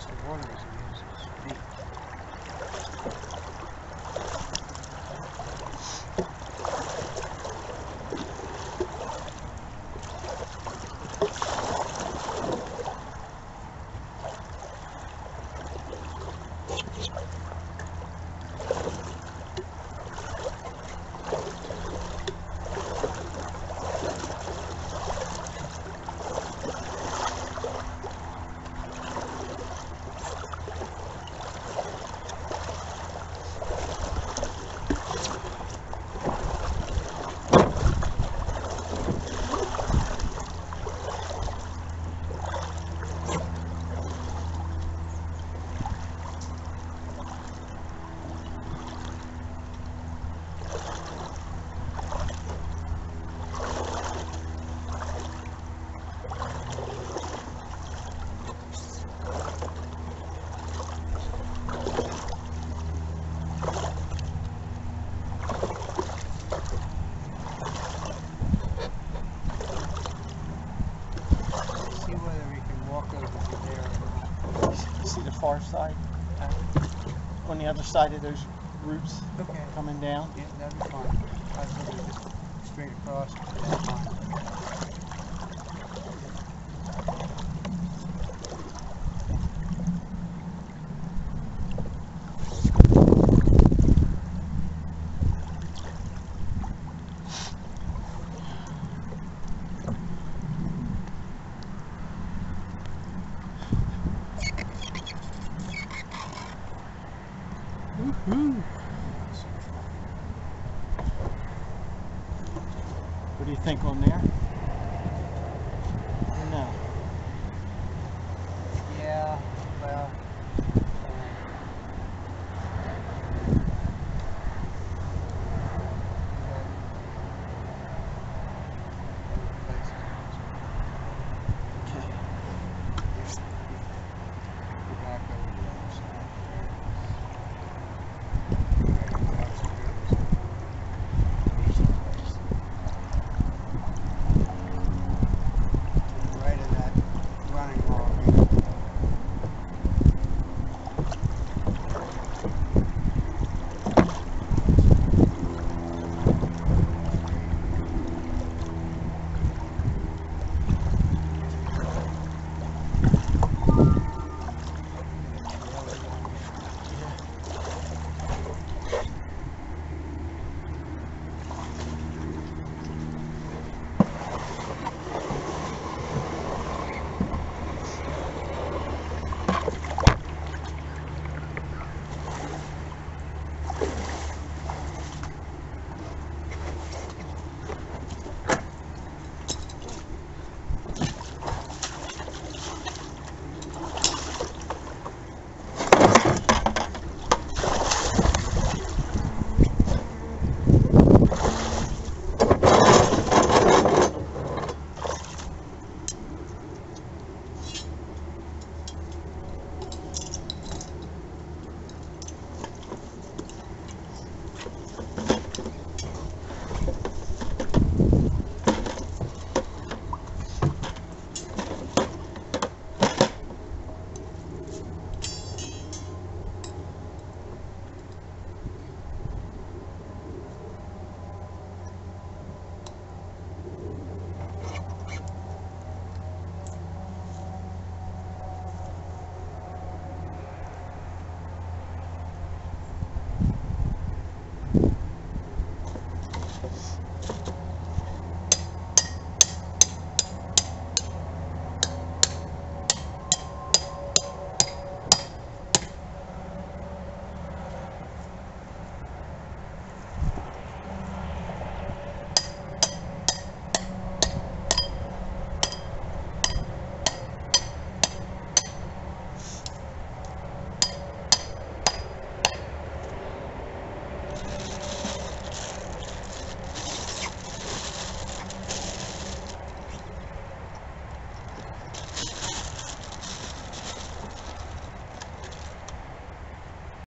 across the water far side? uh, On the other side of those roots Okay. coming down? Yeah, that'd be fine. I was looking just straight across. That's fine. What do you think on there? I don't know.